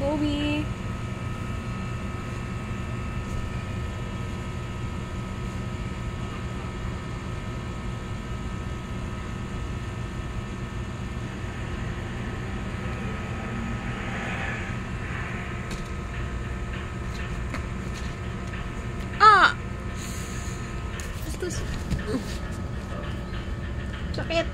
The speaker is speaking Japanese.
Toby. Sakit.